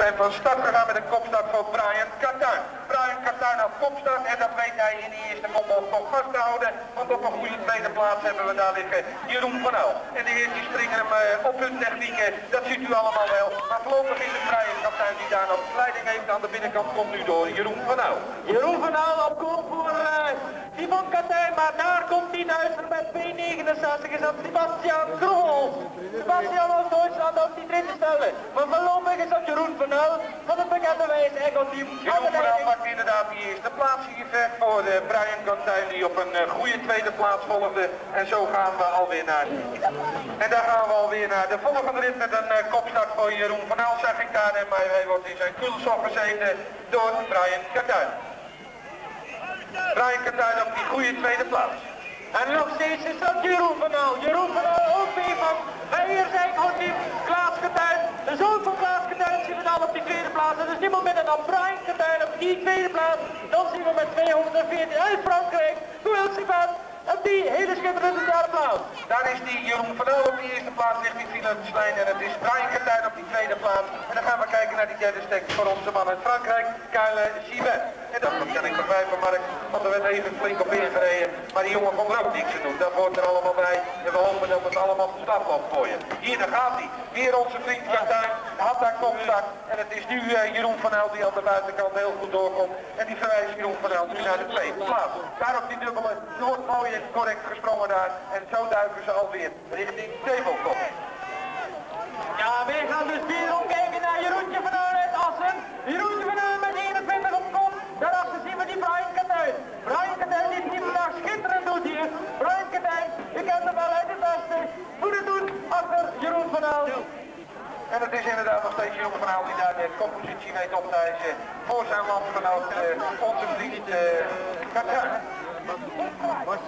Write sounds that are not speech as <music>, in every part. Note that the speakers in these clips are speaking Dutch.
zijn van start gegaan met een kopstart voor Brian Katuin. Brian Katuin op kopstart en dat weet hij in die eerste kopbal toch vast te houden. Want op een goede tweede plaats hebben we daar liggen Jeroen van Uil. En de heer die springen hem uh, op hun technieken, dat ziet u allemaal wel. Maar voorlopig is het Brian Katuin die daar nog leiding heeft aan de binnenkant komt nu door Jeroen van Uil. Jeroen van Uil op kop voor uh, Simon Katuin, maar daar komt die Duitser met 2,69 is dat Sebastian Krol. Sebastian uit Duitsland op die drie stellen. Maar voorlopig is dat Jeroen van Uil van het bekende wijze Echo Team. Jeroen van pakt inderdaad die eerste plaats hier ver voor uh, Brian Katuin die op een uh, goede tweede plaats volgde. En zo gaan we alweer naar... En daar gaan we alweer naar de volgende rit met een uh, kopstart voor Jeroen van Uil, zeg ik daar. En hij wordt in zijn kulsop gezeten door Brian Katuin. Brian Katuin op die goede tweede plaats. En nog steeds is dat Jeroen van Uil. Jeroen van Uil ook weer van hier zijn gewoon die Klaas Katuin. De zoon van Klaas Katuin zien we dan op die tweede plaats. Er is niemand minder dan Brian Katuin op die tweede plaats. Dan zien we met 214 uit Frankrijk. Hoe Sivan op die hele schitterende derde plaats. Daar is die Jeroen van Uil op die eerste plaats richting Philip Slijn en het is Brian Katuin op die tweede plaats. En dan gaan we kijken naar die derde stek voor onze man uit Frankrijk, Kyle Givet. En dat kan ik begrijpen, Mark, want er werd even flink op ingereden. Maar die jongen kon er ook niks aan doen. Dat hoort er allemaal bij. En we hopen dat het allemaal goed afloopt voor je. Hier, daar gaat hij. Weer onze vriend Katuin. Had daar kopstak. En het is nu uh, Jeroen van El die aan de buitenkant heel goed doorkomt. En die verwijst Jeroen van El nu naar de tweede plaats. Daar op die dubbele, Noord mooi en correct gesprongen daar. En zo duiken ze alweer richting Develkop. Ja, wij gaan dus weer omkijken naar Jeroentje van uit Assen. Jeroentje van El met 21 op kop. Daarachter zien we die Brian die het hier vandaag schitterend doet hier. Brian Katuin, je kent hem wel uit het beste. Hoe het doet achter Jeroen van El. En het is inderdaad nog steeds Jeroen van El die daar de koppositie weet op te eisen voor zijn landgenoot, uh, onze vriend uh, Katuin. Wat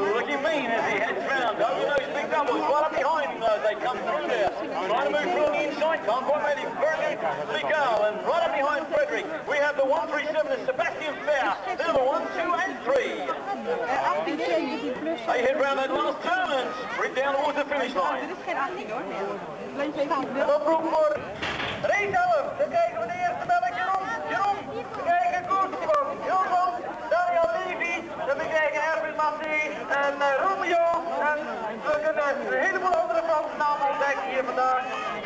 looking mean as he heads round. Oh, Over those big doubles, right up behind him uh, as they come through there. Trying to move through the inside, quite make it. Bernie Legaal, and right up behind Frederick, we have the 137 is Sebastian Fair. They're the 1, 2 and 3. They head round that last turn and sprint down towards the finish line. Dit is geen 18 hoor. Nee. Oproep voor race 11. Dan krijgen we de eerste melk. Jeroen, Jeroen, we krijgen Koersman, Johan, en uh, Romeo. En een heleboel andere namen ontdekken hier vandaag.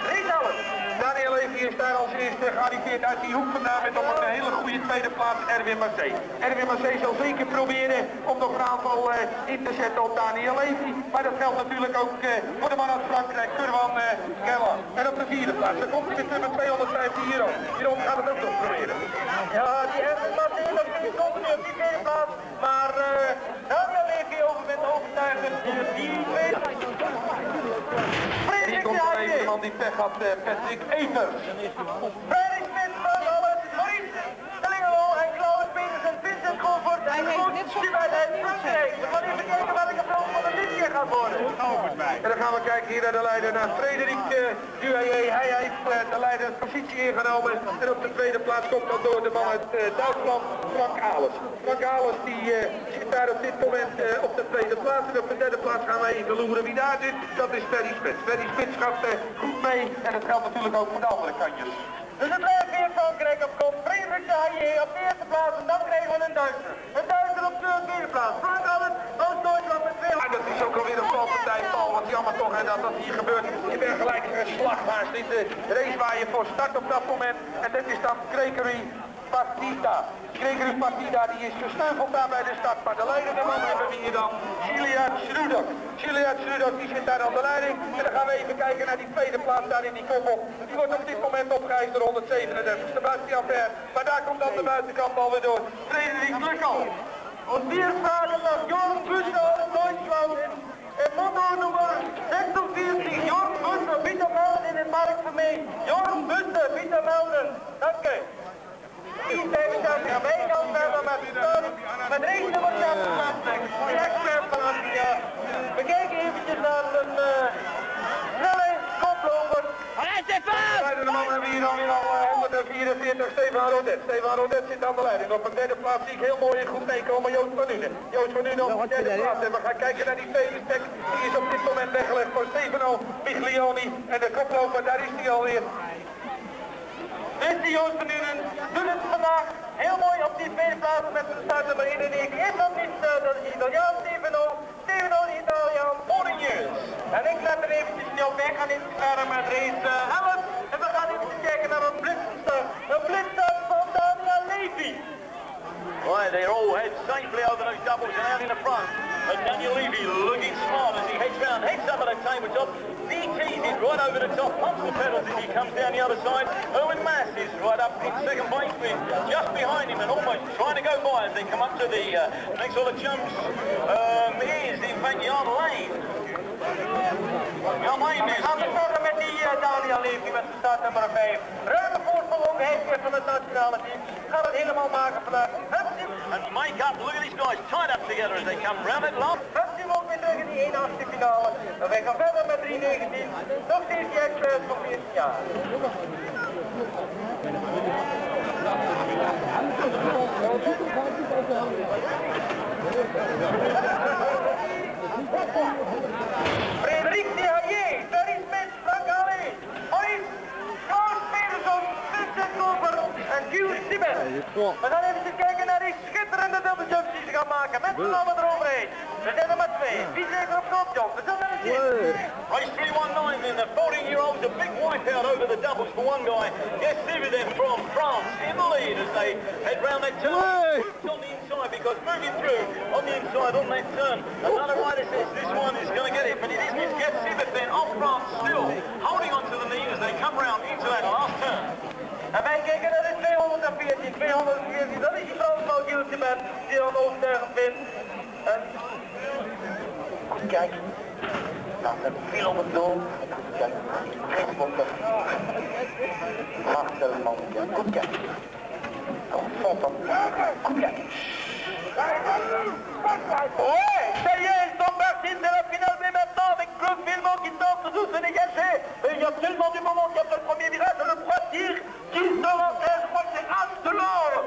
Race 11. Daniel Levy is daar als eerste gearriveerd uit die hoek vandaan met op een hele goede tweede plaats Erwin Massé. Erwin Massé zal zeker proberen om nog een aantal uh, in te zetten op Daniel Levy. Maar dat geldt natuurlijk ook uh, voor de man uit Frankrijk, Kurwan uh, Kella. En op de vierde plaats, dan komt hij met nummer 250 hierom. Hierom gaat het ook nog proberen. Ja, die Erwin Massé nog steeds continu op die tweede plaats. Maar uh, Daniel Levy overwint overtuigend die tweede. Hier komt er even de man die pech had, Patrick Evers. Freddy Smit van alles, Maurice Klingelo en Klaus Petersen, Vincent Golford en Frankrijk. We gaan even kijken welke film van keer gaat worden. En dan gaan we kijken hier naar de leider, naar Frederik uh, Duayer. Hij heeft uh, de leider positie ingenomen. En op de tweede plaats komt dan door de man uit uh, Duitsland, Frank Alers. Frank Alers die zit daar op dit moment op de tweede plaats. En op de derde plaats gaan wij even loeren wie daar zit. Dat is Ferry Spits. Ferry Spits gaat goed mee. En dat geldt natuurlijk ook voor de andere kantjes. Dus het blijft weer Frankrijk op kop. Frederik Duayer op de eerste plaats en dan krijgen we een Duitser. Een Duitser op de tweede plaats. Frank Alers, Oost-Duitsland met twee Ja, dat is ook alweer een valpartij, Paul. Wat jammer toch hè, dat dat hier gebeurt. Je bent gelijk geslacht haast in de race waar je voor start op dat moment. En dit is dan Gregory Partida. Gregory Partida die is gesneuveld daar bij de start. Maar de leidende man hebben we hier dan Julia Schrudok. Julia Schrudok die zit daar aan de leiding. En dan gaan we even kijken naar die tweede plaats daar in die koppel. Die wordt op dit moment opgeëist door 137. Sebastian Ver. Maar daar komt dan de buitenkant alweer door. Frederik Lukal. Und wir fragen nach Jörn Büsser aus Deutschland. Motto Nummer 46, Jörn Büsser, bitte melden in den Markt für mich. Jörn Büsser, bitte melden. Danke. Met race nummer 6 plaatselijk. De expertplaats, ja. We kijken eventjes naar een uh, snelle koploper. Rijden de man hebben hier alweer al uh, 144, Stefan Rodet. Stefan Rodet zit aan de leiding. Op een derde plaats zie ik heel mooi en goed meekomen Joost van Nuenen. Joost van Nuenen op de derde plaats. En we gaan kijken naar die tweede stek. Die is op dit moment weggelegd voor Stefano Miglioni. En de koploper, daar is hij alweer. Die Joost van Nuenen doet het vandaag heel mooi op die tweede plaats met de start nummer 1 Is dat niet uh, dat is Italiaan Stefano? Stefano de Italiaan, Oranje. En ik let er eventjes niet op, wij gaan in verder met race 11. En we gaan even kijken naar een blitzenstart. Een blitzenstart van Daniel Levy. Right, they're all head safely over those doubles and out in the front. And Daniel Levy looking smart as he heads round, heads up at the tabletop. DT's is right over the top, pumps the pedals as he comes down the other side. Owen Mass is right up in second place with just behind him and almost trying to go by as they come up to the uh, next lot of jumps. Um, is in fact Jan Lane. Jan Lane is... Gaan we verder met die uh, Daniel Levy met de start nummer 5. Ruime voorsprong ook hij weer van het nationale team. Gaat het helemaal maken vandaag. And make up, look at these guys tied up together as they come round it last. Ook weer terug in die 1 achtste finale. En wij gaan verder met 319. Nog steeds die expert van 14 jaar. En Jules. We gaan even kijken naar die schitterende die ze gaan maken met z'n allen eroverheen. We zijn er met twee. Wie zeker op kop, John? We zijn er. Race 319 and the 14-year-olds, a big wipeout over the doubles for one guy. Yes, Dividend from France in the lead as they head round that turn. On the inside because moving through on the inside on that turn. Another rider says this one is going to get it, but it isn't. It's Get Dividend of France still holding on to the lead as 214, 214, dat is die Fransman Gilsebert die dan overtuigend vindt. En... Oh, ça y est, ils sont partis, c'est la finale, mais maintenant avec qui tente de se dégager. Il y a tellement du moment a le premier virage, le 3 tir, is no against what the arm of the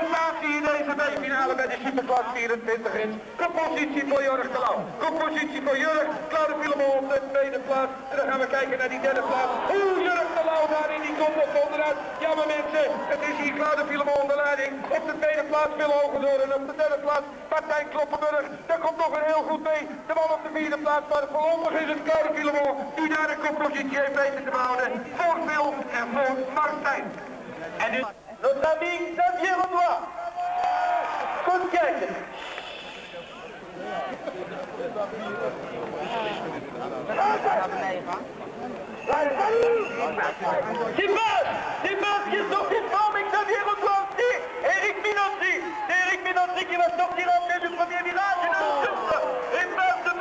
in deze B-finale bij de Superclass 24 inch. Koppositie voor Jurg de Lauw. Koppositie voor Jurg. Claude Filemon op de tweede plaats. En dan gaan we kijken naar die derde plaats. Hoe Jurg de Lauw daar in die kop op onderuit. Jammer mensen, het is hier Claude Filemon de leiding. Op de tweede plaats Phil Hogendoor. En op de derde plaats Martijn Kloppenburg. Daar komt nog een heel goed mee. De man op de vierde plaats. Maar voorlopig is het Claude Filemon die daar de koppositie heeft weten te behouden. Voor Phil en voor Martijn. En dus notre ami Xavier Renoir. Goed kijken. C'est pas, c'est pas ce qui est sorti de forme avec Xavier Renoir, c'est Eric Minotri. C'est Eric Minotri qui va sortir en tête du premier virage et. Et passe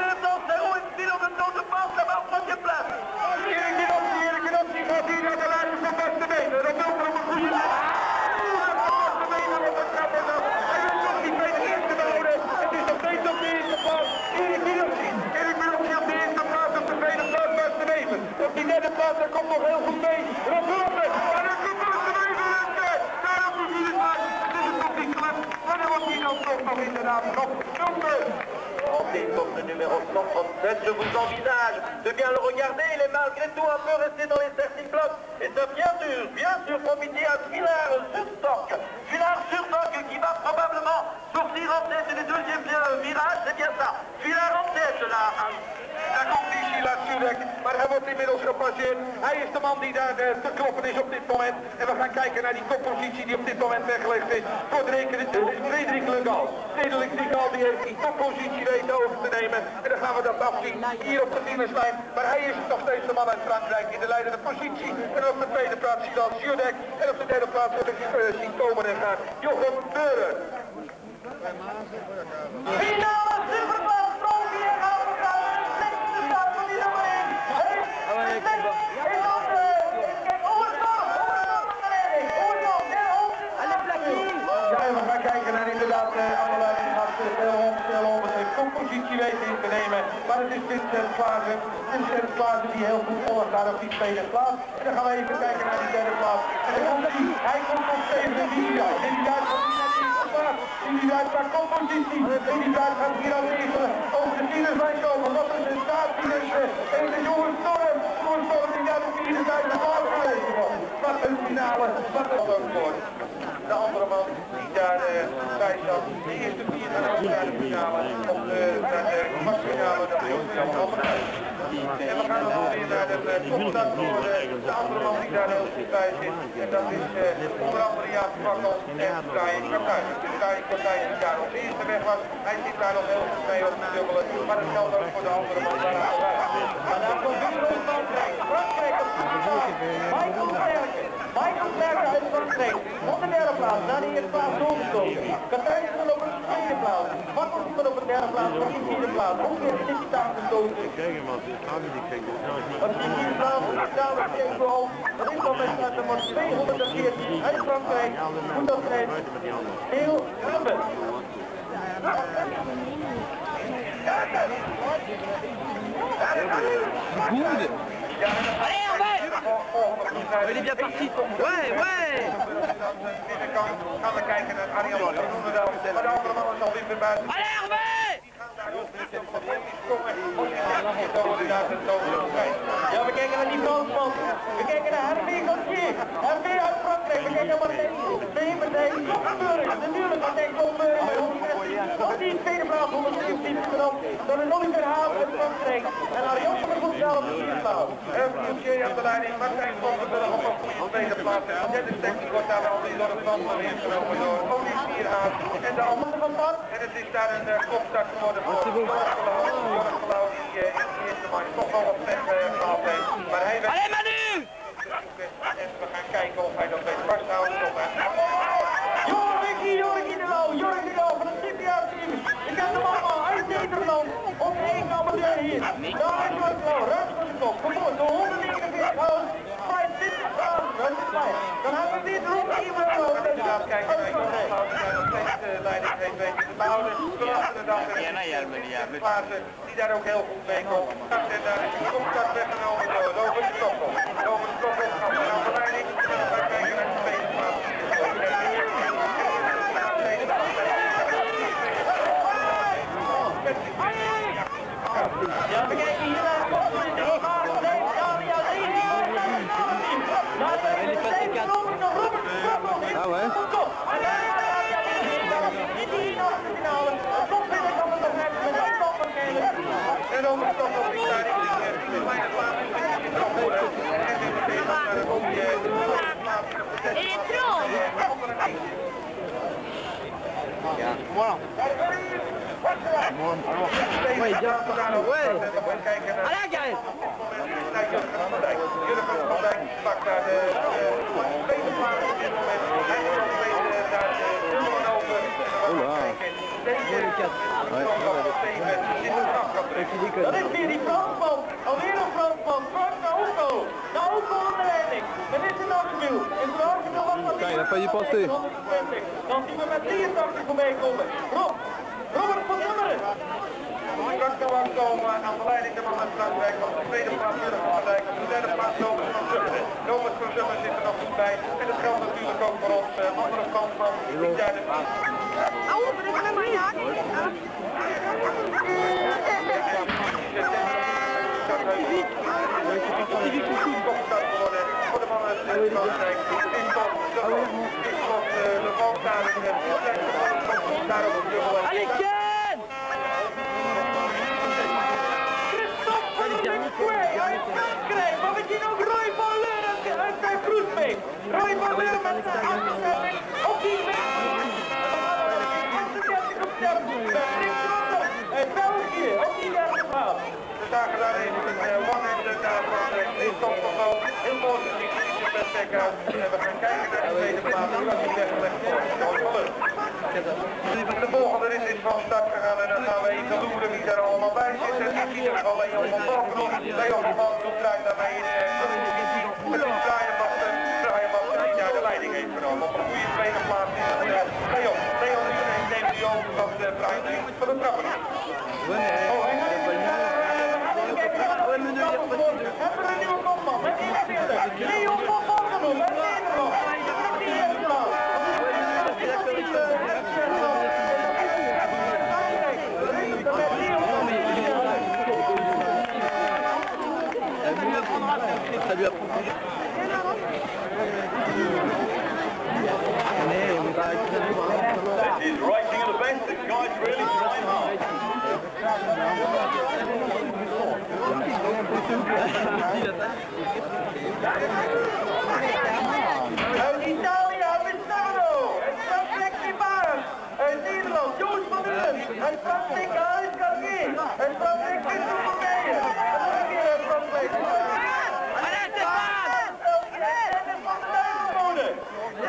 numéro 137, je vous envisage de bien le regarder, il est malgré tout un peu resté dans les blocks. Et ça bien sûr, bien sûr profiter à Villard sur stock. Villard sur stock qui va probablement sortir en tête du deuxième virage, wordt inmiddels gepasseerd. Hij is de man die daar uh, te kloppen is op dit moment. En we gaan kijken naar die koppositie die op dit moment weggelegd is. Voor de rekening Frederik Legal. Frederik Legal die heeft die koppositie weten over te nemen. En dan gaan we dat afzien hier op de finishlijn. Maar hij is nog steeds de man uit Frankrijk in de leidende positie. En op de tweede plaats Sidan Surek. En op de derde plaats wordt ik uh, zien komen en gaan Jochem Beuren. Finale superklasse trophy en gaan we gaan de start van die nummer 1. Hey, is op de... Kijk, Oerstorm, Oerstorm van de leiding. Oerstorm, der hoogste. Ja, we gaan kijken naar in de inderdaad uh, de leiding gaat uh, Velhom, Velhom een koppositie weten in te nemen. Maar het is Vincent Klaassen, Vincent Klaassen die heel goed volgt daar op die tweede plaats. En dan gaan we even kijken naar die derde plaats. En dan komt hij, hij komt op Steven en die gaat naar. En die uit qua koppositie. En die uit gaat hier al even over de tieners komen. Wat een sensatie mensen. En de jonge Storm, jonge Storm die naar de vierde uit de plaats geweest. Wat een finale, wat een. De andere man die daar uh, bij zat, de eerste vier gaan ook naar de finale, of de, naar de kwartfinale, dat is een andere. En we gaan dan weer naar de uh, topstart voor uh, de andere man die daar goed bij zit. En dat is uh, onder andere Jaap Kwakkel en Brian Kartuin. Brian Kartuin die daar op de eerste weg was, hij zit daar nog heel goed mee op de dubbele, maar dat geldt ook voor de andere man Maar daar komt weer Frankrijk. Frankrijk op de. Uit Frankrijk. Op de derde plaats, naar de eerste plaats doorgestoken. Katijn is dan op de tweede plaats. Makkel is dan op de derde plaats, op de vierde plaats. Ongeveer zit hij daar gestoken. Kijk hem, want het is niet die kijk. Wat is die vierde plaats? Is James Hall. Dat is dan met nummer 214 uit Frankrijk. Goed dat rijdt. Heel Rubben. On va Il est bien parti Ouais, ouais Gaan we kijken naar Arjan Roemendaal. Maar de andere man is alweer weer buiten. Allez, Hervé Ja, we kijken naar die Fransman. We kijken naar Hervé Gauthier. Hervé uit Frankrijk. Twee, Martijn Koppenburg. Natuurlijk Martijn Koppenburg bij 116. Op die tweede plaats 117 genomen. Dan is Haaf uit Frankrijk. En van de. Hervé aan de leiding. Op een goede tweede plaats. Dennis Tekkie wordt daar wel door de Haaf. En de andere van. En het is daar een geworden. Die in de toch wel wat pech gehad. Maar hij. En we gaan kijken of hij dat weet vasthouden. Of hij... Jorgi, Jorgi de Lauw, Jorgi de Lauw van het CPA-team. Ik heb hem allemaal uit Nederland op één amateur hier. Daar is Jorgi de Lauw, ruim voor de kop. Kom op, de 149 houden. 25 houden, dat is fijn. Dan hebben we dit rond iemand over. Inderdaad, kijken naar Johan Klaus, die daar nog steeds de leiding heeft weten te behouden. Verrassende de dag en Klaassen, die daar ook heel goed mee komt. En daar is de kopstart weggenomen door Robert de Koppel. Robert de gaat weer aan de leiding. En dan gaan we kijken naar de tweede plaats. Ja, we kijken hier naar de kop. Nee, ja, ja, nee, Nou hè? En dan is toch nog niet daar die kleine plaats is die is erop worden. En in de tweede naar de ook de plaats op de zesde. Ouais, bien Ouais Allez, Gareth Jurgen van Dijk pakt daar de tweede plaats op dit moment. Hij is nog steeds daar de nullen over. Deze is nog steven in de strafkant. Dat is weer die Fransman, alweer een Fransman, Frank Naouko. Naouko de dit is nog gewiel. In het origineel was dat Kijk, dat kan je. 120. Dan zien we met 83 voorbij komen. Rob, Robert van Nummeren. Frank Naouko aan de leiding, de man uit Frankrijk. Op de tweede plaats Jurgen van Dijk. Op de derde plaats Thomas van Zummer. Thomas van Zummer zit er nog goed bij. En dat geldt natuurlijk ook voor ons uh, andere Fransman. Die daar de ben ik aan? Kopstart Allez, Ken En we gaan kijken naar de tweede. De volgende is van start gegaan en dan gaan we even loeren wie er allemaal bij zit. En ziet er al Leon in met de een tweede plaats de trappen. Hij gaat in Hebben we een nieuwe kopman? Met 41. Leon van Volkenhoek uit Nederland. Met die eerste plaats. Ça lui apprend. Mais on va This is racing at the best. The guys really trying hard. Uit Italië hebben we Sardo. Uit Frankrijk Sibars. Uit Nederland Joost van der Lund. Uit Frankrijk Alice Cartier. Uit Frankrijk Vincent van Meijer. En nog een keer uit Frankrijk.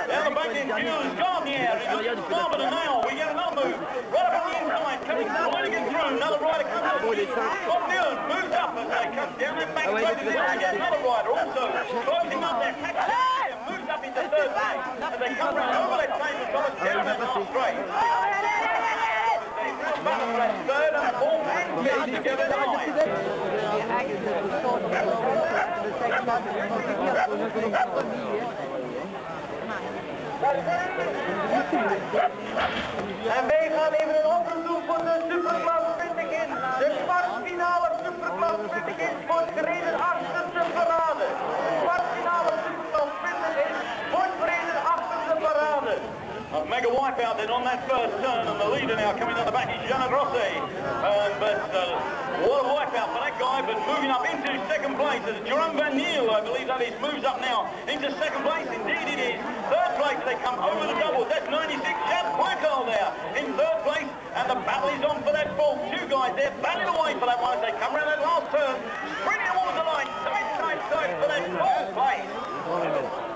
Down the back in Jules Garnier. Just starboard and now we get another move. Right up on the inside, coming right again through. Another rider comes up. Bob Dylan moves up as they come down straight to the line again. Another rider also closing up there. Moves up into third place as they come round over that time and got us down that last straight. Battle for that third and fourth and together tonight. En wij gaan even een oproep doen voor de Superclass 20 in. De kwartfinale Superclass 20 in wordt gereden achter de parade. A mega wipeout then on that first turn, and the leader now coming down the back is Gianna Grossi. Uh, but uh, what a wipeout for that guy, but moving up into second place is Jerome Van Niel, I believe that is, moves up now into second place. Indeed it is. Third place, they come over the double. That's 96, Chad Quackle there in third place, and the battle is on for that fourth. Two guys there battling away for that one as they come around that last turn, sprinting towards the line, tight, tight, tight for that fourth place.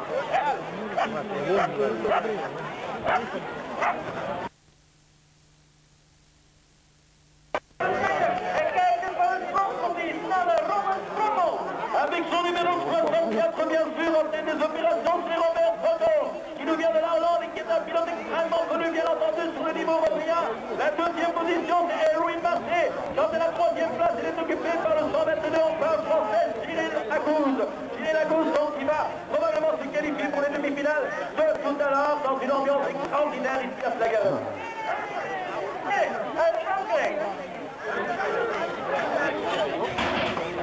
Avec son numéro 64, bien sûr, en tête des opérations, c'est Robert Foto, qui nous vient de la Hollande et qui est un pilote extrêmement connu, bien entendu, sur le niveau européen. La deuxième position, c'est Erwin Marché. Quant à la troisième place, elle est occupée par le 100 mètres de enfin français, Cyril Agouze. Cyril Agouze, donc, qui va probablement se qualifier pour les demi-finales de tout à l'heure dans une ambiance extraordinaire ici à Frankrijk.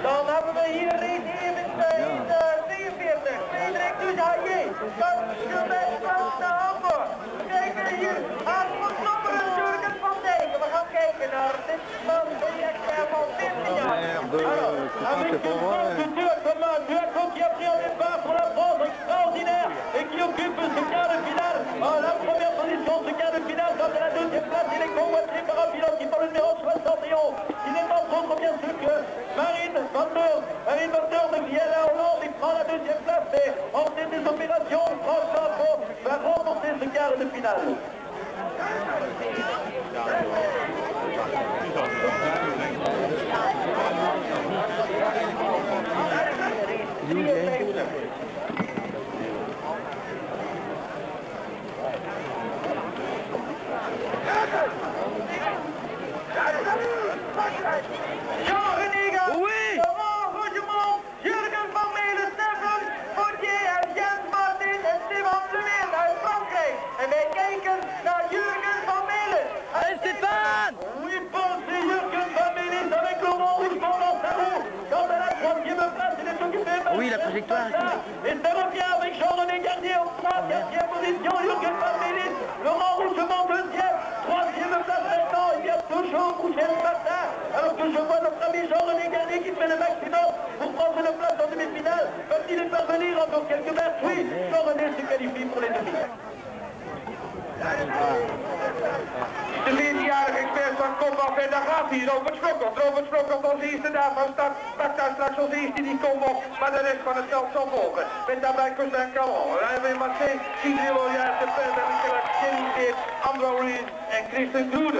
Dan hebben we hier reeds even uh, 42. Frederik Duzaillet. Van Quebec naar Hamburg. We kijken hier aan van Sommeren, Jurgen van Dijk. We gaan kijken naar dit man, die expert van 14 jaar. Alors, Avec ce France de à commun, deux à qui a pris un départ pour la France extraordinaire et qui occupe ce quart de finale. En la première position, ce quart de finale, à la deuxième place, il est convoité par un pilote qui porte le numéro 71. Il est entre autres bien sûr que Marine Van Der, Marine Van Der de Vienne à Hollande, il prend la deuxième place et en tête des opérations, Franck Champeau va remporter ce quart de finale. 유예 De Permanent, Kenny Deert, Andro Reed en Christian Gruden.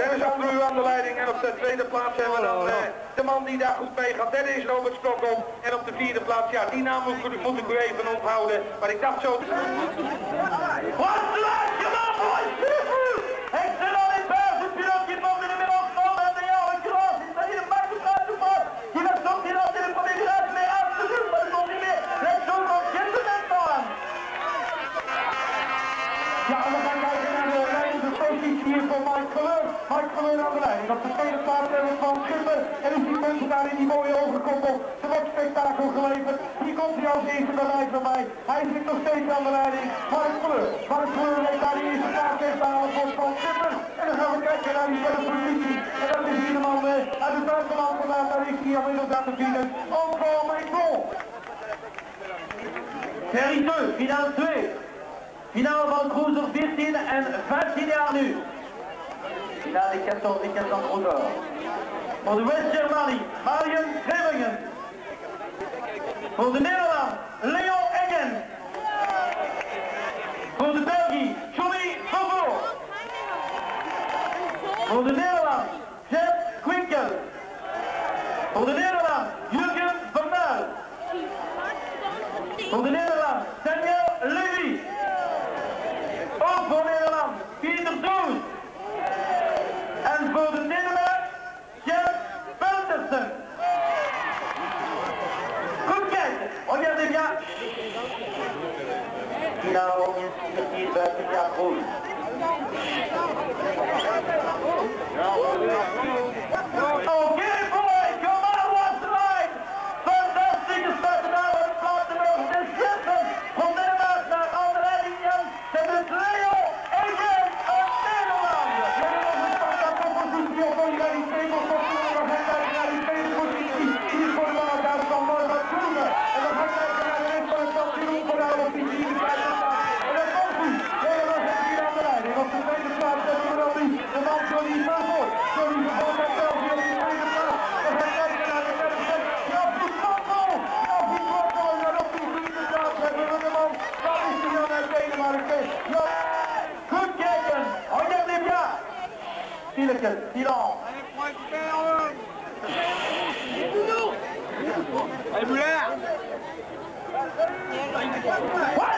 Dennis Andrew aan de leiding en op de tweede plaats hebben we dan eh, de man die daar goed mee gaat. Dat is Robert Stokkom. En op de vierde plaats, ja die naam moet, ik- moet ik u even onthouden. Maar ik dacht zo... Wat Van Schipper. En u ziet mensen daar in die mooie ogen koppel. Er wordt spektakel geleverd. Hier komt hij als eerste bij mij. Hij zit nog steeds aan de leiding. Mark Verleur. Mark Verleur heeft daar de eerste weg te halen voor Van Schipper. En dan gaan we kijken naar die derde positie. En dat is hier de man eh, uit het buitenland vandaan. Daar is hij inmiddels aan de vinden. Encore Macron. Serie 2, finale 2. Finale van Cruiser 14 en 15 jaar nu. Finale 14 et 14 Cruiser. Voor de West Germany, Marion Grevingen. Voor de Nederland, Leon Eggen. Voor de België, Johnny Fauveau. Voor de Nederland, Jeff Quinkel. Voor de Nederland, Jurgen van. Voor de Nederland, Daniel Levy. Ook voor Nederland, Pieter Doos. En voor de Denemark, Jeff Peltersen. Goed kijken, regardez bien. Finale, hier buiten jaar groen. Oké, boy, come on, what's right? Fantastische start gedaan, wat plaatsen we op de zetten. Van Denemark naar andere leiding Jan. Het is Leo Egen uit Nederland. We hebben nog een fantastische positie op onze leiding. Tegels op de we gaan kijken naar die tweede positie. Hier voor de mannen uit van Norbert Kroeger. En we gaan kijken naar de rest van het kampioen voor de positie die de vijfde staat. En dan komt hij. Nederland heeft hier aan de leiding. Op de tweede plaats hebben we dan die, de man Johnny Vervoort. Johnny Vervoort uit België op de tweede plaats. We gaan kijken naar de derde plek. Jaffie Kwakkel. Jaffie Kwakkel. En dan op die vierde plaats hebben we de man. Dat is die man uit Denemarken. Ja. Goed kijken. Regardez bien. Sileke, silence. Wat is En dat is een fantastische stap van Jurgen van den Is. Dat is een extraordinaire Jurgen van den Is. Die heeft gered in de combinatie die wij tot die laatste toe met de plaats aan. Met die zelf van mij was die in de richting tegen de kop van de eerste plaats. Op de tweede plaats,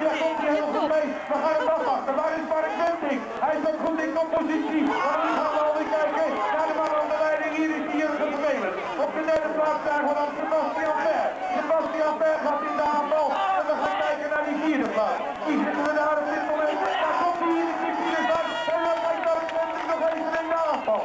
daar hij heel goed mee. We gaan hem afwachten. Waar is Mark Wenting? Hij is ook goed in compositie. Maar nu gaan we alweer kijken naar de man aan de leiding. Hier is die Jurgen Vermeulen. Op de derde plaats zagen we dan Sebastian Ver. Sebastian Ver gaat in de aanval. En we gaan kijken naar die vierde plaats. Die zitten we daar op dit moment. Daar komt hij hier in die vierde plaats. En dan lijkt Mark Wenting nog even in de aanval.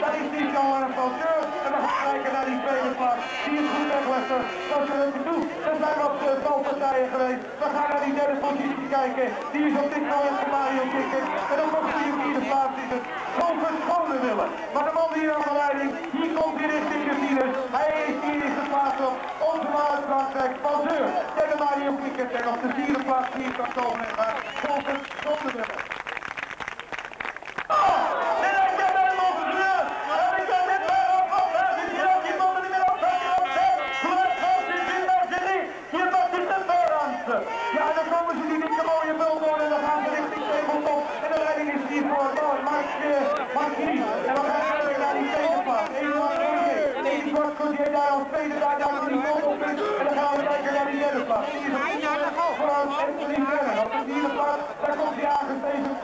Daar is die Jean en Faucheur. En we gaan kijken naar die tweede plaats. Die is goed wegleggen. Dat is er toe. Er zijn wat uh, valpartijen geweest. We gaan naar die derde positie kijken. Die is op dit moment voor Mario Kikker. En dan komt hij op vierde plaats is het Govert Schone willen. Maar de man hier aan de leiding, hier komt hij richting de vierde. Hij is hier in de plaats op onze man uit Frankrijk, Valzeur. Derde En op de vierde plaats hier kan komen en gaat Govert Schone willen. Ja, dan komen ze die dikke mooie bul door en dan gaan ze richting Stapelton. En de leiding is hier voor Mark, Mark, Mark Gries. En dan gaan we verder naar die tweede plaats. Eduard Roger. En Eduard Roger daar als tweede daar, daar die kop is. En dan gaan we kijken naar die derde plaats. Die is op die voor Anthony Brennan. Op de vierde plaats, daar komt hij aangegeven.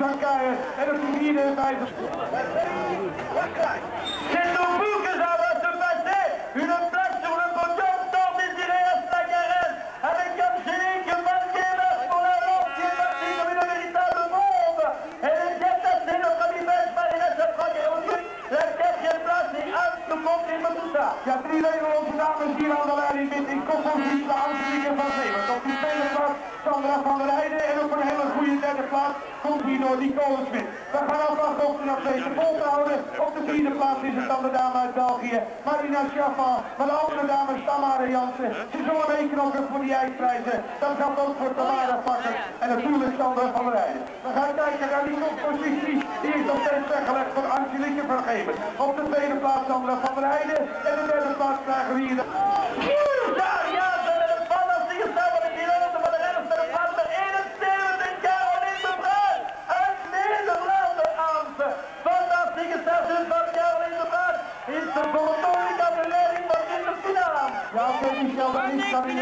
Suzanne Keijer. En op die vierde. C'est au komt hier door Nicole Smit. We gaan afwachten of ze nog steeds vol te houden. Op de vierde plaats is het dan de dame uit België, Marina Schaffan. Maar de andere dame is Tamara Jansen. Ze zullen meeknokken voor die ijsprijzen. Dat geldt ook voor Tamara Pakker en natuurlijk Sandra van der Heijden. We gaan kijken naar die koppositie. Die is nog steeds weggelegd voor Angelique van Geven. Op de tweede plaats Sandra van der Heijden en de derde plaats krijgen we hier de... charge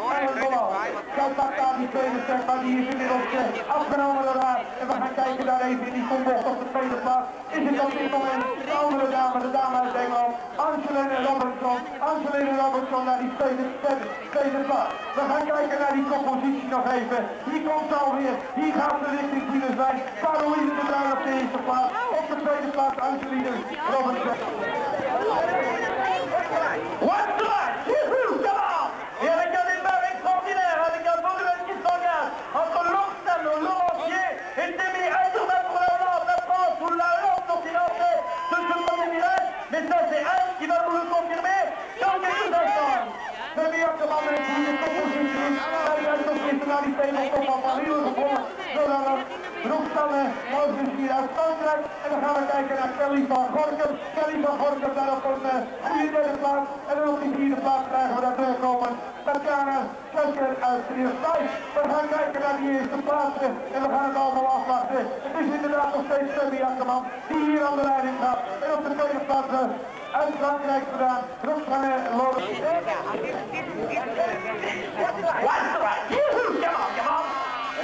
खातो Kijk daar die tweede step, maar die is inmiddels eh, afgenomen door. En we gaan kijken daar even in die kombocht op de tweede plaats. Is het op dit moment de andere dame, de dame uit Engeland, Angeline Robertson. Angeline Robertson naar die tweede, tweede, tweede plaats. We gaan kijken naar die koppositie nog even. Hier komt ze alweer, hier gaat ze richting Pieterswijk. Caroline de Bruin op de eerste plaats. Op de tweede plaats Angeline Robertson. What's Zodat Roekstanne, Mozes hier uit Frankrijk. En dan gaan we kijken naar Kelly van Gorkum. Kelly van Gorkum daar op een uh, goede derde plaats. En dan op die vierde plaats krijgen we daar doorkomen. Tatjana Schekker uit Triestijn. We gaan kijken naar die eerste plaatsen. En we gaan het allemaal afwachten. Het is inderdaad nog steeds Sammy Akkerman die hier aan de leiding gaat. En op de tweede plaats uh, uit Frankrijk vandaan. Roxanne Lorenz. What's right?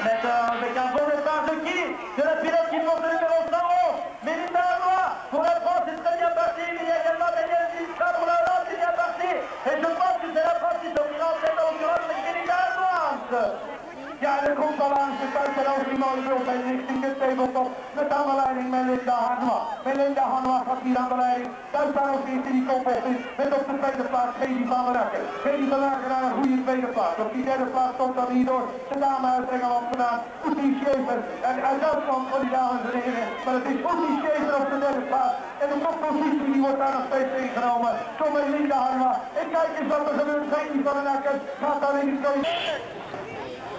Avec un bon départ de qui De la pilote qui porte le numéro 111, Mélinda Lanois. Pour la France, c'est très bien parti. mais Il y a également Daniel Zilstra pour la Hollande, c'est bien parti. Et je pense que c'est la France qui sortira en tête en l'occurrence avec Mélinda Lanois. Ja, er komt al langs de buitenloos die mooi wil bij richting de tabletop met aan de leiding Melinda Hanois. Melinda Hanois gaat hier aan de leiding. Staan ook eerst in die kopbocht is. Met op de tweede plaats Hedy van der Rakker. Hedy van der naar een goede tweede plaats. Op die derde plaats komt dan hierdoor de dame uit Engeland vandaan. Oetie Schaefer. En uit Duitsland voor die dames en heren. Maar het is Oetie Schaefer op de derde plaats. En de koppositie die wordt daar nog steeds ingenomen. Door Melinda Hanois. En kijk eens wat er gebeurt. Hedy van der gaat daar in die tweede. Daar gaan ze die finale van de Girl 12 jaar nu met een fantastische start van de renners van het land van Veer. Dat wil zeggen, meneer Mark Hieberus naar Martin van Dobrik op de tweede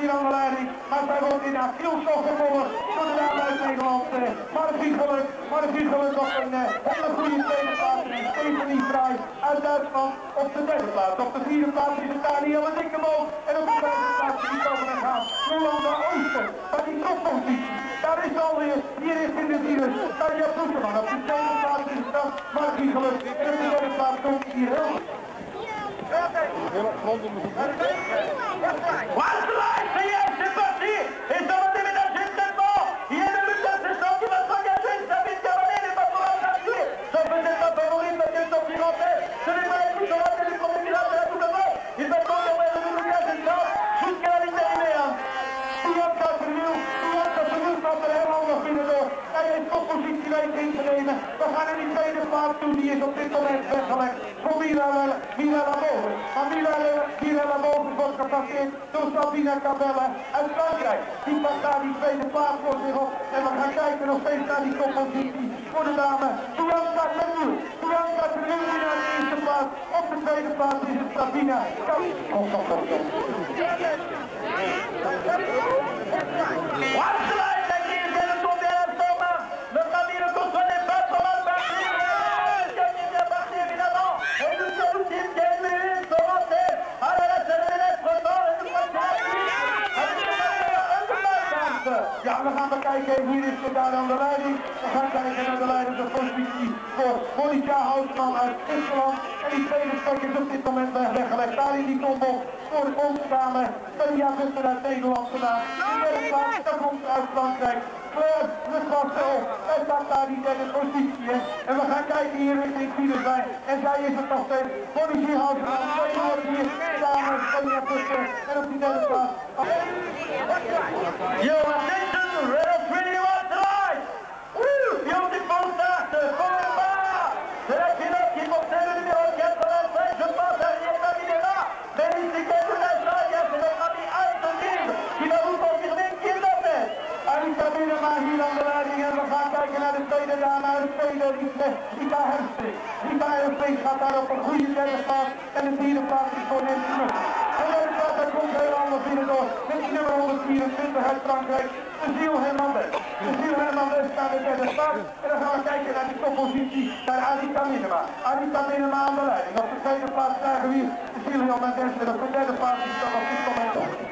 hier aan de leiding. Maar zij wordt in haar kielstof gevolgd door de dame uit Nederland. Uh, Marvie Geluk. Marvie Geluk op een uh, hele goede tweede plaats. En Stephanie Vrij uit Duitsland op de derde plaats. Op de vierde plaats is het Danielle Dikkeboom. En op de vijfde plaats is die komen en gaan. Jolanda Ooster. Bij die koppositie. Daar is alweer, hier is in de virus. Tanja Soeterman. Op de tweede plaats is het dan Marvie Geluk. En op de derde plaats komt hier heel We gaan in die tweede plaats toe, die is op dit moment weggelegd door Sabina Cabella uit Frankrijk. Die pakt daar die tweede plaats voor zich op. En we gaan kijken nog steeds naar die koppositie voor de dame. Bianca Tenue. Bianca Tenue in de eerste plaats. Op de tweede plaats is het Sabina Cabella. Kom, kom, kom, kom. Daar aan de leiding. We gaan kijken naar de leidende positie voor Monica Houtman uit Zwitserland. En die tweede plek is op dit moment weggelegd. Daar in die combo voor de Oost-Dame. Maria Visser uit Nederland vandaan. De derde plaats, dat komt uit Frankrijk. Claire Lestrasso, zij staat daar die derde positie. En we gaan kijken hier richting Vierenwijn. En zij is het nog steeds. Monica Houtman, twee woorden hier. Samen, Maria Visser. En op die derde plaats. Your Rita Hemstrik. Rita Hemstrik gaat daar op een goede derde plaats en de vierde plaats is voor Nancy. En de komt heel anders binnendoor met die nummer 124 uit Frankrijk, Hernandez. Cecile Hernandez staat in de derde plaats en dan gaan we kijken naar die toppositie naar Anita Binnenma. Anita Binnenma aan de leiding. Op de tweede plaats krijgen we hier Cecile Hernandez en de derde plaats is dan op dit moment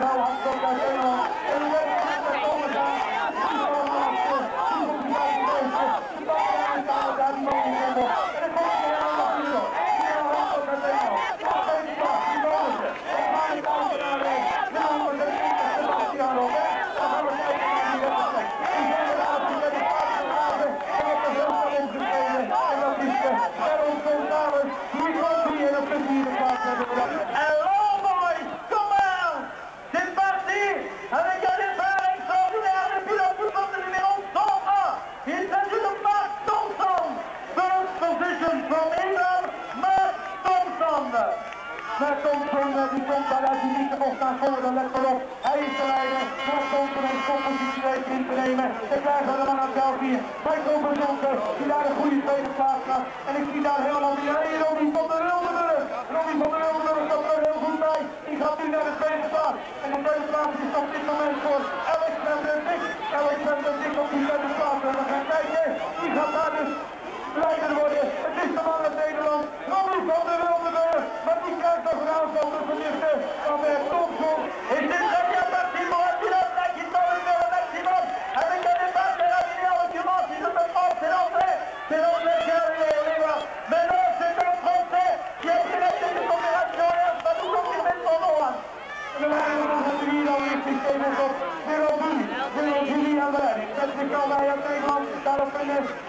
arriba,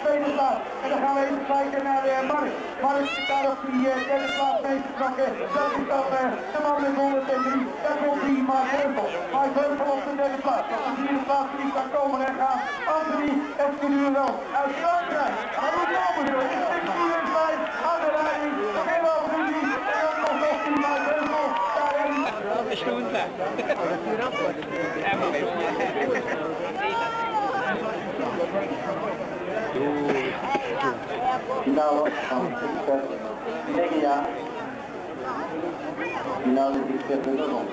tweede plaats. En dan gaan we even kijken naar uh, Mark. Mark zit daar op die eh, uh, derde plaats mee te plakken. Dat is dan uh, de man met 103. Dat komt die Mark Heuvel. Mark Heuvel op de derde plaats. Als de vierde plaats die kan komen en gaan. Anthony Escudero uit Frankrijk. Hij moet komen. Het is 6 aan de leiding. Nog helemaal op de En dan komt nog die Mark Heuvel. Dat is goed, hè? do final segue a final do despertador longo.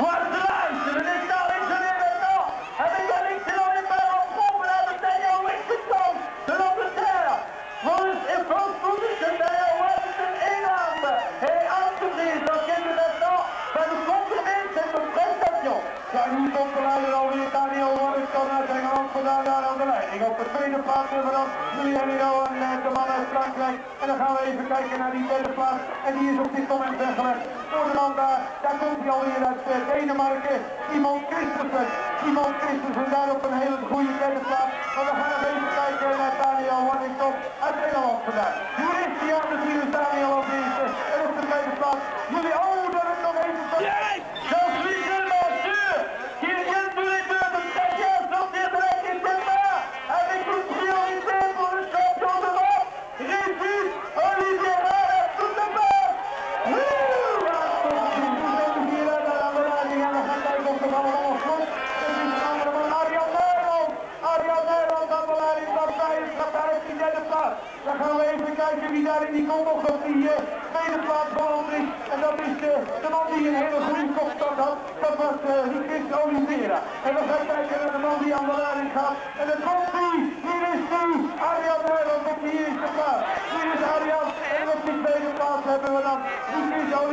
Orada! gaan we even kijken naar die derde plaats. En die is op dit moment eh, weggelegd voor de man daar. Komt hij alweer uit eh, Denemarken. Iemand Christensen. Iemand Christensen daar op een hele goede derde plaats. Maar we gaan even kijken naar Daniel Wannington uit Nederland vandaag. was uh, Olivier? En we gaan kijken naar de man die aan de leiding gaat. En dan komt hij. Hier is hij. Arjan Nederland op de eerste plaats. Hier is Arjan. En op de tweede plaats hebben we dan Lucas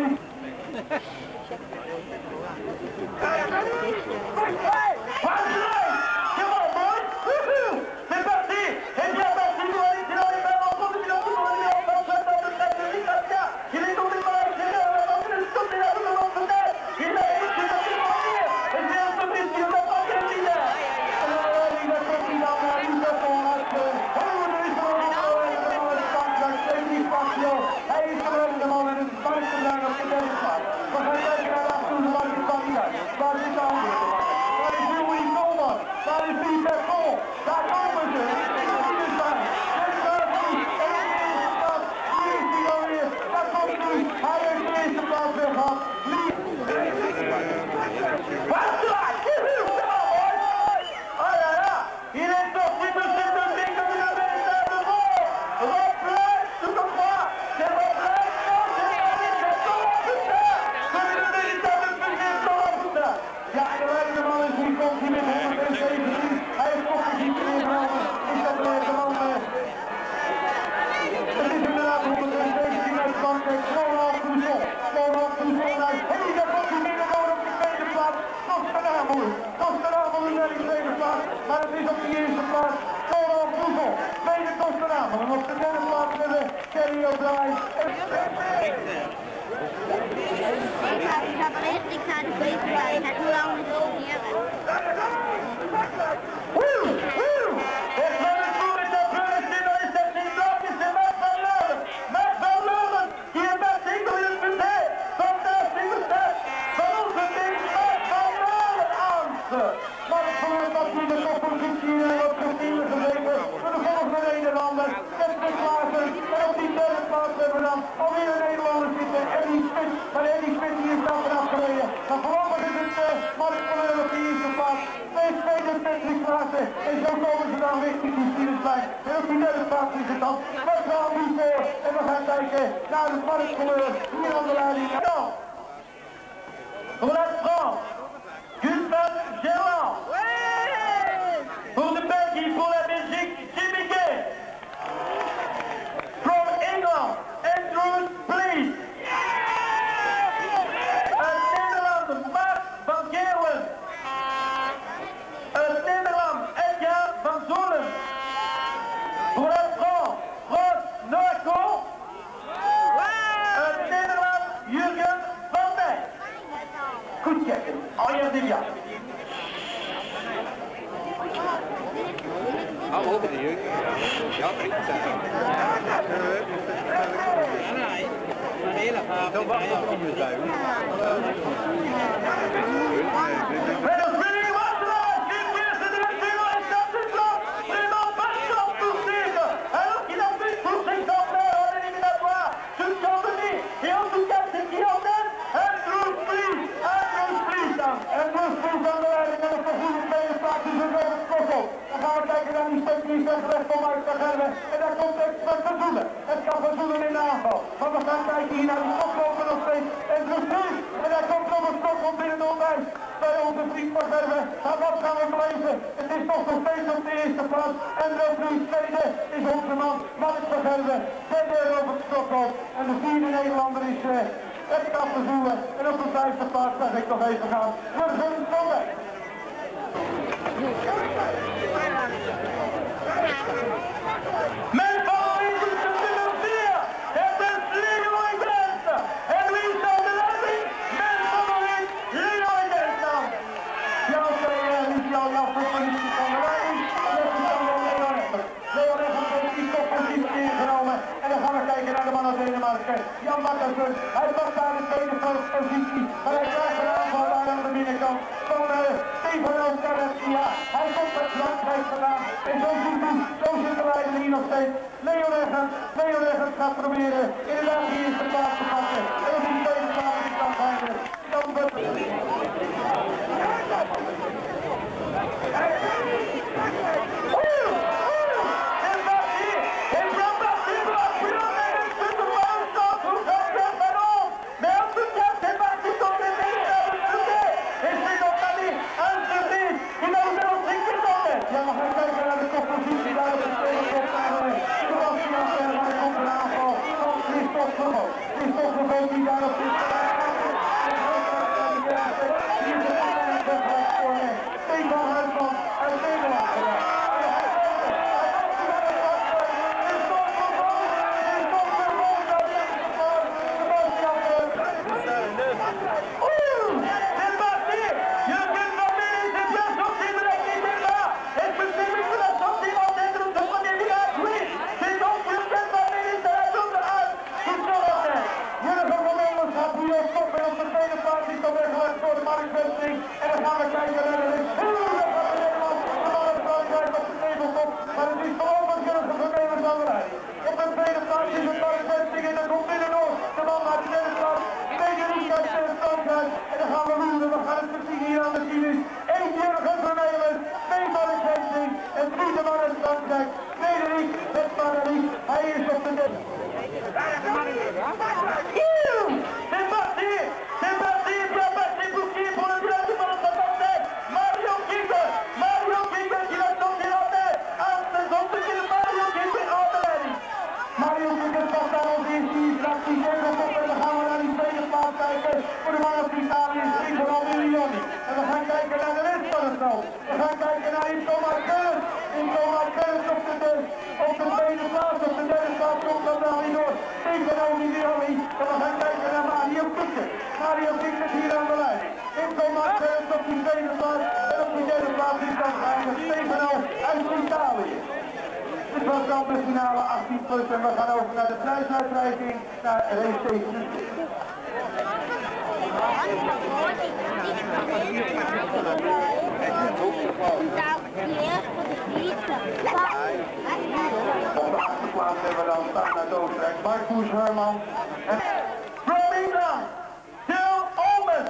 <laughs> Hey! En zo komen ze dan richting die Stierensplein. Heel snelle plaats is het dan. Maar we gaan nu voor. En we gaan kijken naar de spanningscolleur hier aan de leiding. Nou, vanuit Don't bother, I'm going to go. Gerben. En daar komt het met Verzoelen. Het kan Verzoelen in de aanval. Maar we gaan kijken hier naar die koploper nog steeds. En precies. En daar komt nog een schot van binnen de ontbijt. Bij onze vriend van. Maar wat gaan we beleven? Het is toch nog steeds op de eerste plaats. En de tweede is onze man Mark van Gerben. Derde Robert Stokhoff. En de vierde Nederlander is... Het kan verzoenen. En op de vijfde plaats zeg ik nog even gaan. Van de 4. Het Jan Bakkersen. Hij pakt daar de tweede positie. Maar hij krijgt een aanval daar aan de binnenkant. Van uh, Stefano Carrassia. Hij komt met Frankrijk vandaan. En zo ziet u, zo zit de leider hier nog steeds. Leon Eggers. Leon Eggers gaat proberen inderdaad die eerste plaats te pakken. En op die tweede plaats is dan Heijner. De finale 18 plus en we gaan over naar de prijsuitreiking naar race station. Op de achterplaats hebben we dan uit Oostenrijk Marcus Herman. En from England, Jill Olmen.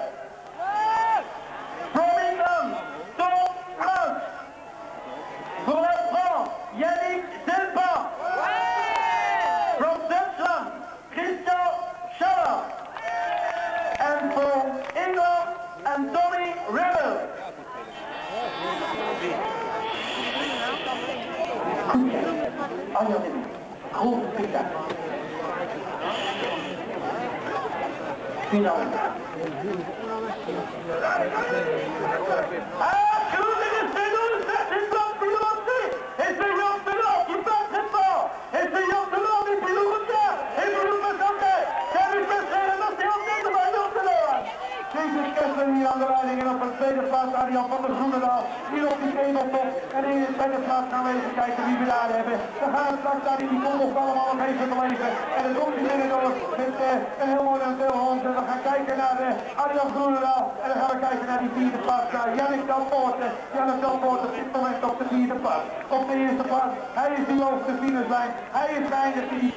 From England, Tom Ruis. Pour la France, Yannick Delpa. From Duitsland, Christian Schaller. And from England, Anthony Rebel. Oh ja, nee. Goed, Pieter. Final. Ah, chiudete che sei lui, sei troppo veloce! E sei io veloce, chi passa po'! E sei io veloce, più veloce! E più veloce! Sei mi piacere, ma sei un tempo, ma io veloce! Deze Kessler hier aan de leiding en op de tweede plaats Arjan van der Groenendaal. Hier op die kemeltop. En in de tweede plaats gaan we even kijken wie we daar hebben. We gaan het straks daar die kom allemaal nog even beleven. En het komt hier binnen door met uh, een heel mooi veel hond. En we gaan kijken naar uh, Arjan Groenendaal. En dan gaan we kijken naar die vierde plaats. Naar Jannik Dalpoorten. Jannik Dalpoorten op dit op de vierde plaats. Op de eerste plaats. Hij is die de finishlijn. Hij is geëindigd in die...